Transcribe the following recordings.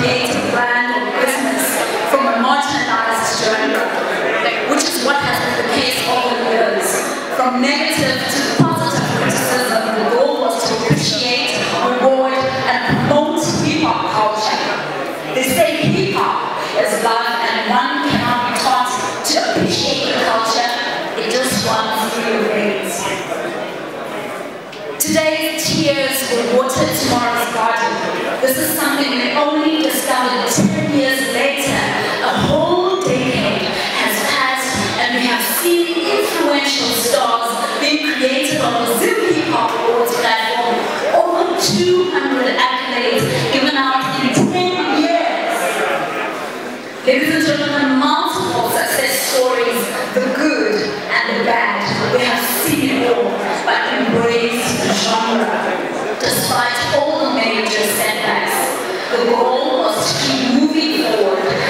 create a brand or business from a marginalized genre, which is what has been the case all the years. From negative to positive criticism, the goal was to appreciate, reward, and promote hip-hop culture. They say hip-hop is love, and one cannot be taught to appreciate the culture, it just runs through your veins. Today's tears will water tomorrow's garden. This is something that only seen influential stars being created on the Zim Hip Hop Awards platform. Over 200 accolades given out in 10 years. Ladies and gentlemen, multiple success stories, the good and the bad. We have seen it all, but embraced the genre. Despite all the major setbacks, the goal was to keep moving forward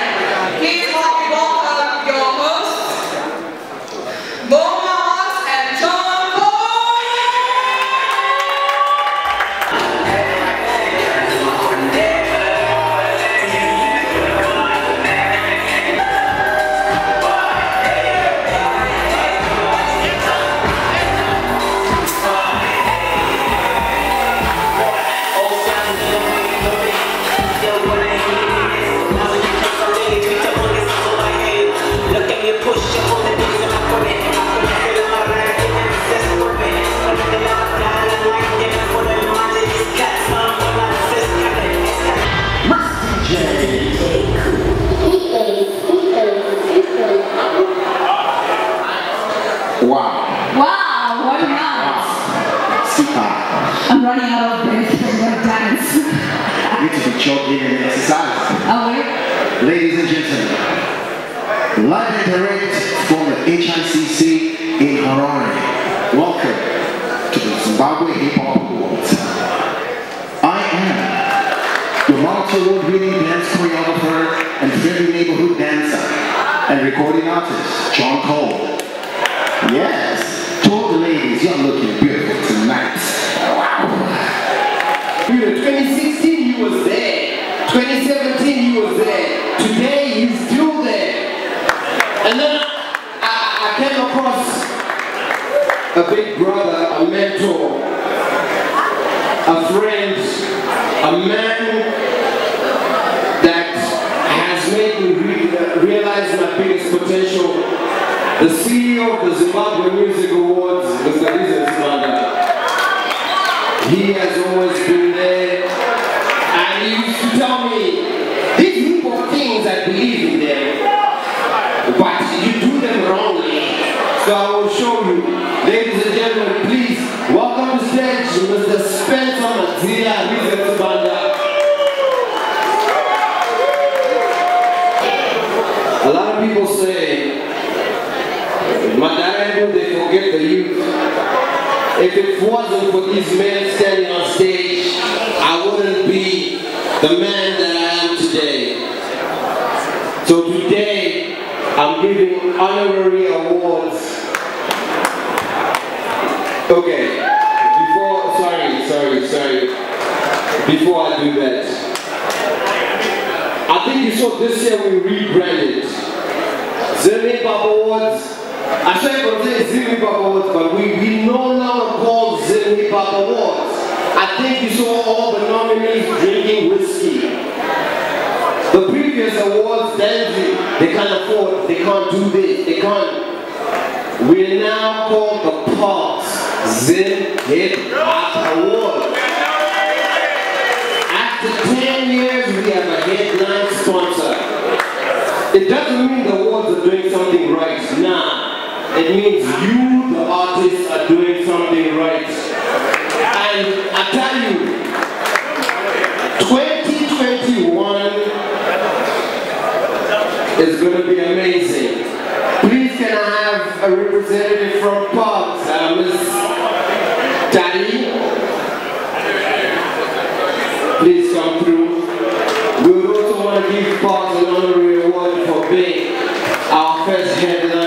jogging exercise. Ladies and gentlemen, live and direct from the HICC in Harare. Welcome to the Zimbabwe Hip Hop Awards. I am the multi-award winning dance choreographer and friendly neighborhood dancer and recording artist, John Cole. Yes, I, came across a big brother, a mentor, a friend, a man that has made me re- realize my biggest potential. The CEO of the Zimbabwe Music Awards, Mr. Lisa Simanda. He has always been there. And he used to tell me, these of things, I believe in A lot of people say, they forget the youth. If it wasn't for these men standing on stage, I wouldn't be the man that I am today. So today, I'm giving honorary awards. Okay, before, sorry, sorry, sorry. Before I do that, I think you saw this year we rebranded. Zimmy Pop Awards. I say Zimmy Pop Awards, but we, we no longer call Zimmy Pop Awards. I think you saw all the nominees drinking whiskey. The previous awards, then they, can't afford, they can't do this, they can't. We are now called the Pulse Zim Hip Hop Awards. It doesn't mean the words are doing something right. Nah. It means you, the artist, are doing something right. And I tell you, 2021 is going to be amazing. Please can I have a representative from Parks, uh, Ms. Daddy? Please come through. We also want to give Parks an honorary award being our first headliners.